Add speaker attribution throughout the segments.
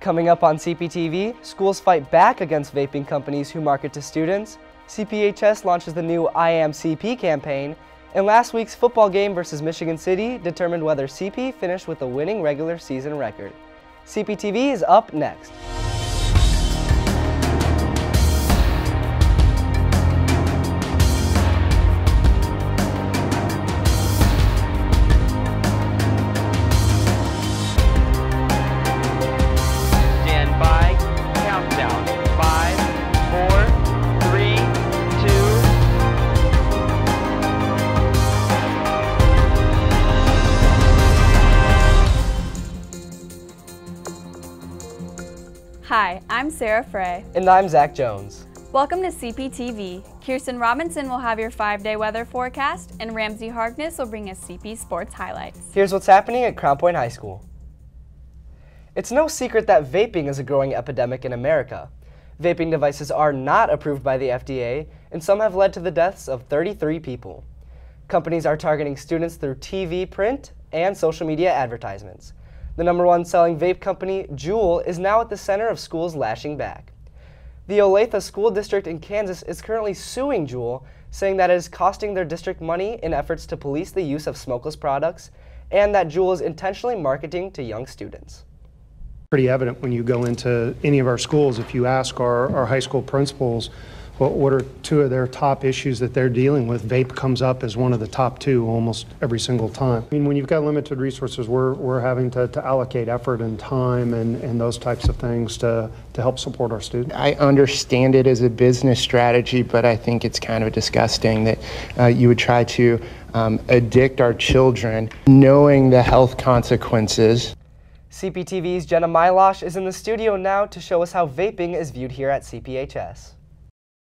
Speaker 1: Coming up on CPTV, schools fight back against vaping companies who market to students, CPHS launches the new I Am CP campaign, and last week's football game versus Michigan City determined whether CP finished with a winning regular season record. CPTV is up next.
Speaker 2: Hi, I'm Sarah Frey.
Speaker 1: And I'm Zach Jones.
Speaker 2: Welcome to CPTV. Kirsten Robinson will have your five day weather forecast, and Ramsey Harkness will bring us CP sports highlights.
Speaker 1: Here's what's happening at Crown Point High School. It's no secret that vaping is a growing epidemic in America. Vaping devices are not approved by the FDA, and some have led to the deaths of 33 people. Companies are targeting students through TV, print, and social media advertisements. The number one selling vape company, Juul, is now at the center of schools lashing back. The Olathe School District in Kansas is currently suing Juul, saying that it is costing their district money in efforts to police the use of smokeless products, and that Juul is intentionally marketing to young students.
Speaker 3: pretty evident when you go into any of our schools. If you ask our, our high school principals, what, what are two of their top issues that they're dealing with, vape comes up as one of the top two almost every single time. I mean, when you've got limited resources, we're, we're having to, to allocate effort and time and, and those types of things to, to help support our students.
Speaker 4: I understand it as a business strategy, but I think it's kind of disgusting that uh, you would try to um, addict our children knowing the health consequences.
Speaker 1: CPTV's Jenna Mylosh is in the studio now to show us how vaping is viewed here at CPHS.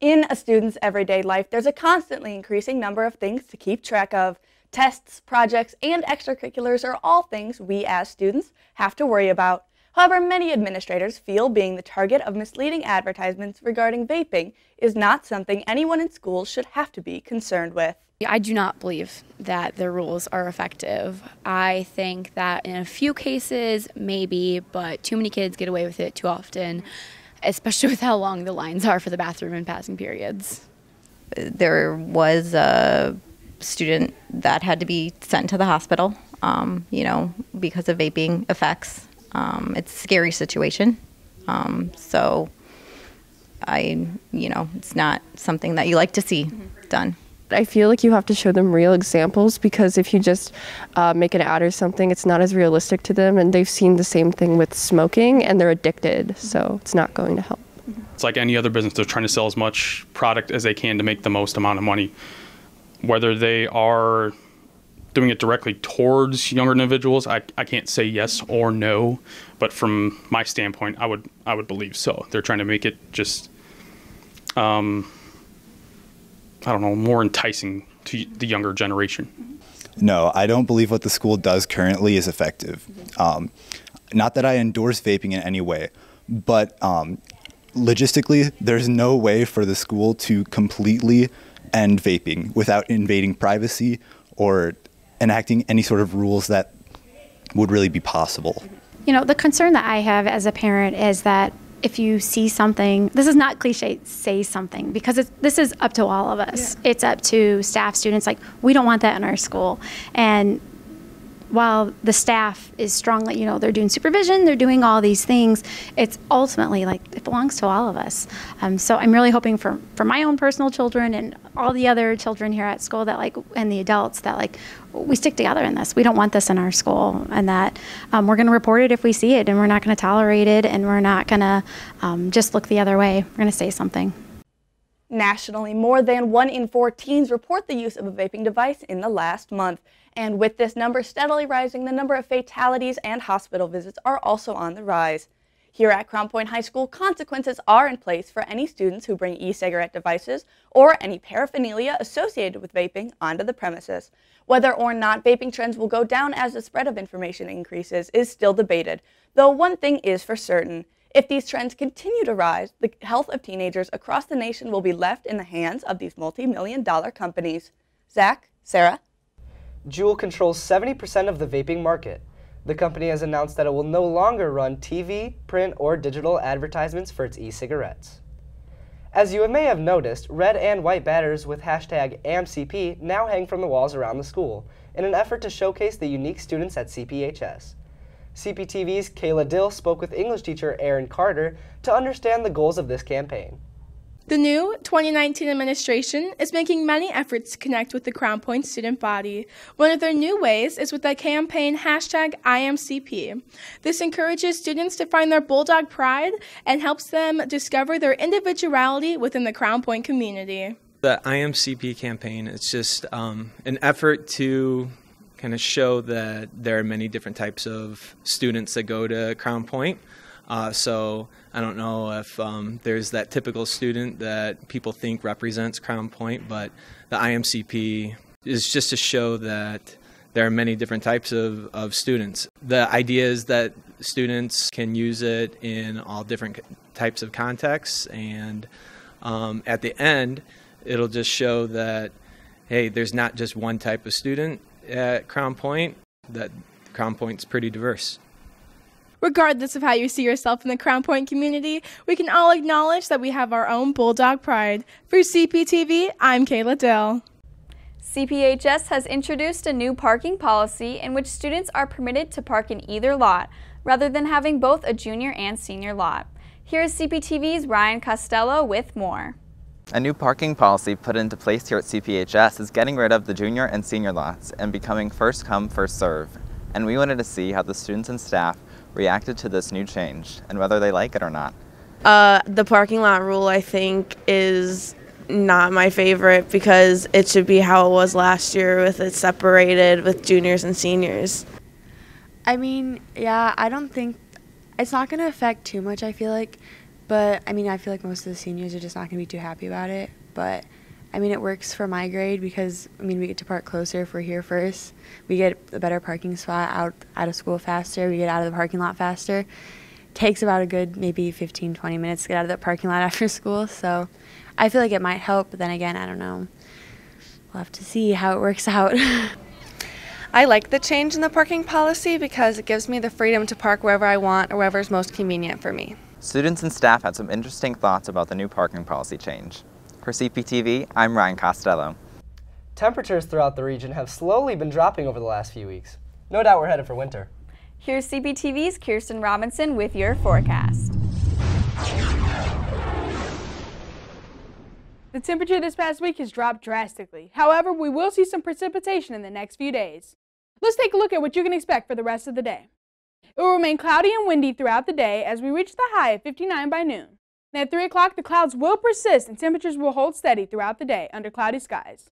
Speaker 5: In a student's everyday life, there's a constantly increasing number of things to keep track of. Tests, projects, and extracurriculars are all things we as students have to worry about. However, many administrators feel being the target of misleading advertisements regarding vaping is not something anyone in schools should have to be concerned with.
Speaker 6: I do not believe that the rules are effective. I think that in a few cases, maybe, but too many kids get away with it too often, especially with how long the lines are for the bathroom and passing periods.
Speaker 7: there was a student that had to be sent to the hospital, um, you know, because of vaping effects. Um, it's a scary situation. Um, so I, you know, it's not something that you like to see done.
Speaker 8: I feel like you have to show them real examples because if you just uh, make an ad or something, it's not as realistic to them, and they've seen the same thing with smoking and they're addicted, so it's not going to help.
Speaker 9: It's like any other business, they're trying to sell as much product as they can to make the most amount of money. Whether they are doing it directly towards younger individuals, I, I can't say yes or no, but from my standpoint, I would I would believe so. They're trying to make it just, um, I don't know, more enticing to the younger generation.
Speaker 10: No, I don't believe what the school does currently is effective. Um, not that I endorse vaping in any way, but um, logistically, there's no way for the school to completely end vaping without invading privacy or enacting any sort of rules that would really be possible.
Speaker 11: You know, the concern that I have as a parent is that if you see something, this is not cliche, say something, because it's, this is up to all of us. It's up to staff, students. Like, we don't want that in our school. And while the staff is strongly, you know, they're doing supervision, they're doing all these things, it's ultimately like it belongs to all of us. Um, so I'm really hoping for, for my own personal children and all the other children here at school that like, and the adults that like, we stick together in this. We don't want this in our school, and that um, we're going to report it if we see it, and we're not going to tolerate it, and we're not going to um, just look the other way. We're going to say something.
Speaker 5: Nationally, more than one in four teens report the use of a vaping device in the last month. And with this number steadily rising, the number of fatalities and hospital visits are also on the rise. Here at Crown Point High School, consequences are in place for any students who bring e cigarette devices or any paraphernalia associated with vaping onto the premises. Whether or not vaping trends will go down as the spread of information increases is still debated, though one thing is for certain. If these trends continue to rise, the health of teenagers across the nation will be left in the hands of these multi million dollar companies. Zach, Sarah?
Speaker 1: Juul controls 70% of the vaping market. The company has announced that it will no longer run TV, print, or digital advertisements for its e-cigarettes. As you may have noticed, red and white banners with hashtag AMCP now hang from the walls around the school in an effort to showcase the unique students at CPHS. CPTV's Kayla Dill spoke with English teacher Aaron Carter to understand the goals of this campaign.
Speaker 12: The new 2019 administration is making many efforts to connect with the Crown Point student body. One of their new ways is with the campaign hashtag I Am CP. This encourages students to find their Bulldog pride and helps them discover their individuality within the Crown Point community.
Speaker 13: The I Am CP campaign is just um, an effort to kind of show that there are many different types of students that go to Crown Point. Uh, so I don't know if um, there's that typical student that people think represents Crown Point, but the I Am CP is just to show that there are many different types of, of students. The idea is that students can use it in all different types of contexts, and um, at the end, it'll just show that, hey, there's not just one type of student at Crown Point, that Crown Point's pretty diverse.
Speaker 12: Regardless of how you see yourself in the Crown Point community, we can all acknowledge that we have our own Bulldog pride. For CPTV, I'm Kayla Dill.
Speaker 2: CPHS has introduced a new parking policy in which students are permitted to park in either lot, rather than having both a junior and senior lot. Here is CPTV's Ryan Costello with more.
Speaker 14: A new parking policy put into place here at CPHS is getting rid of the junior and senior lots and becoming first come, first serve. And we wanted to see how the students and staff reacted to this new change and whether they like it or not.
Speaker 15: Uh, the parking lot rule, I think, is not my favorite because it should be how it was last year with it separated with juniors and seniors.
Speaker 16: I mean, yeah, I don't think it's not going to affect too much, I feel like. But I mean, I feel like most of the seniors are just not going to be too happy about it. But I mean, it works for my grade because I mean, we get to park closer if we're here first. We get a better parking spot out out of school faster. We get out of the parking lot faster. Takes about a good maybe 15, 20 minutes to get out of the parking lot after school. So I feel like it might help, but then again, I don't know. We'll have to see how it works out.
Speaker 17: I like the change in the parking policy because it gives me the freedom to park wherever I want or wherever is most convenient for me.
Speaker 14: Students and staff had some interesting thoughts about the new parking policy change. For CPTV, I'm Ryan Costello.
Speaker 1: Temperatures throughout the region have slowly been dropping over the last few weeks. No doubt we're headed for winter.
Speaker 2: Here's CPTV's Kirsten Robinson with your forecast.
Speaker 18: The temperature this past week has dropped drastically. However, we will see some precipitation in the next few days. Let's take a look at what you can expect for the rest of the day. It will remain cloudy and windy throughout the day as we reach the high of 59 by noon. And at 3 o'clock, the clouds will persist and temperatures will hold steady throughout the day under cloudy skies.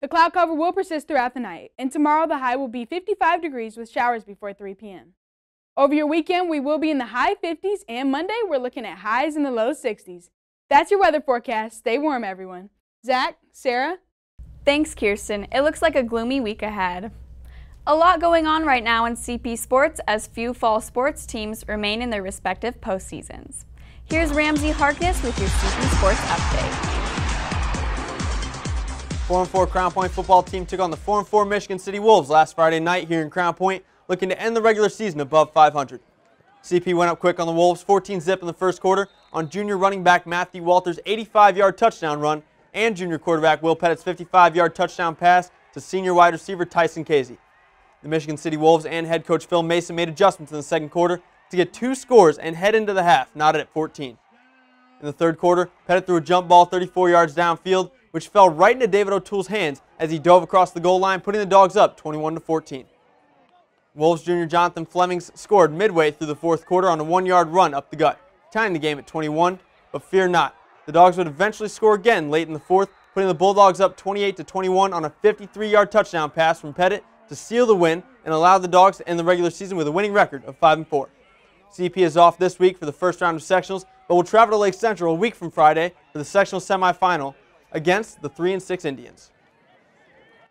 Speaker 18: The cloud cover will persist throughout the night, and tomorrow the high will be 55 degrees with showers before 3 p.m. Over your weekend, we will be in the high 50s, and Monday, we're looking at highs in the low 60s. That's your weather forecast. Stay warm, everyone. Zach, Sarah?
Speaker 2: Thanks, Kirsten. It looks like a gloomy week ahead. A lot going on right now in CP Sports as few fall sports teams remain in their respective postseasons. Here's Ramsey Harkness with your CP Sports update.
Speaker 19: 4-4 Crown Point football team took on the 4-4 Michigan City Wolves last Friday night here in Crown Point, looking to end the regular season above 500. CP went up quick on the Wolves, 14-zip in the first quarter on junior running back Matthew Walters' 85-yard touchdown run and junior quarterback Will Pettit's 55-yard touchdown pass to senior wide receiver Tyson Casey. The Michigan City Wolves and head coach Phil Mason made adjustments in the second quarter to get two scores and head into the half, knotted at 14. In the third quarter, Pettit threw a jump ball 34 yards downfield, which fell right into David O'Toole's hands as he dove across the goal line, putting the Dogs up 21 to 14. Wolves junior Jonathan Flemings scored midway through the fourth quarter on a one-yard run up the gut, tying the game at 21. But fear not, the Dogs would eventually score again late in the fourth, putting the Bulldogs up 28 to 21 on a 53-yard touchdown pass from Pettit to seal the win and allow the Dogs to end the regular season with a winning record of 5 and 4. CP is off this week for the first round of sectionals, but will travel to Lake Central a week from Friday for the sectional semifinal against the 3 and 6 Indians.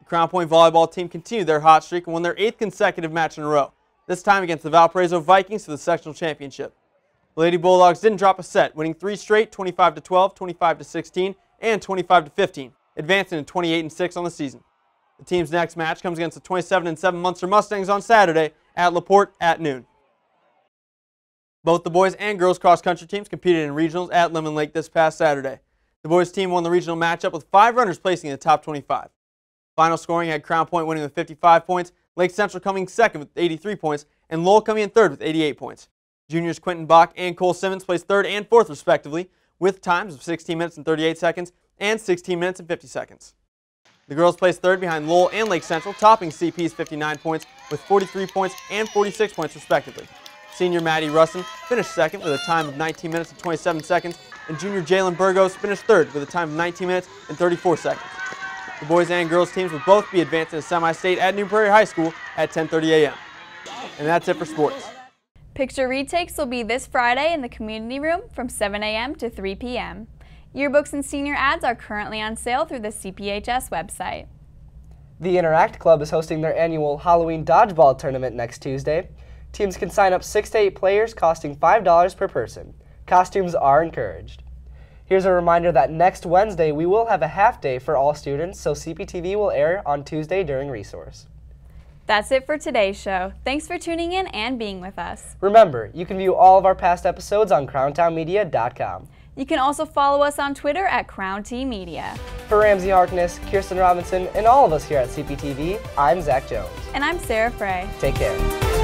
Speaker 19: The Crown Point volleyball team continued their hot streak and won their eighth consecutive match in a row, this time against the Valparaiso Vikings for the sectional championship. The Lady Bulldogs didn't drop a set, winning three straight 25 to 12, 25 to 16, and 25 to 15, advancing to 28 and 6 on the season. The team's next match comes against the 27 and 7 Munster Mustangs on Saturday at LaPorte at noon. Both the boys and girls cross country teams competed in regionals at Lemon Lake this past Saturday. The boys team won the regional matchup with five runners placing in the top 25. Final scoring had Crown Point winning with 55 points, Lake Central coming second with 83 points, and Lowell coming in third with 88 points. Juniors Quentin Bach and Cole Simmons placed third and fourth respectively with times of 16 minutes and 38 seconds and 16 minutes and 50 seconds. The girls placed third behind Lowell and Lake Central, topping CP's 59 points with 43 points and 46 points respectively. Senior Maddie Russin finished second with a time of 19 minutes and 27 seconds, and junior Jalen Burgos finished third with a time of 19 minutes and 34 seconds. The boys and girls teams will both be advancing to semi-state at New Prairie High School at 10.30 a.m. And that's it for sports.
Speaker 2: Picture retakes will be this Friday in the community room from 7 a.m. to 3 p.m. Yearbooks and senior ads are currently on sale through the CPHS website.
Speaker 1: The Interact Club is hosting their annual Halloween Dodgeball Tournament next Tuesday. Teams can sign up 6 to 8 players costing $5 per person. Costumes are encouraged. Here's a reminder that next Wednesday we will have a half day for all students, so CPTV will air on Tuesday during resource.
Speaker 2: That's it for today's show. Thanks for tuning in and being with us.
Speaker 1: Remember, you can view all of our past episodes on crowntownmedia.com.
Speaker 2: You can also follow us on Twitter at Crown T Media.
Speaker 1: For Ramsey Harkness, Kirsten Robinson, and all of us here at CPTV, I'm Zach Jones.
Speaker 2: And I'm Sarah Frey.
Speaker 1: Take care.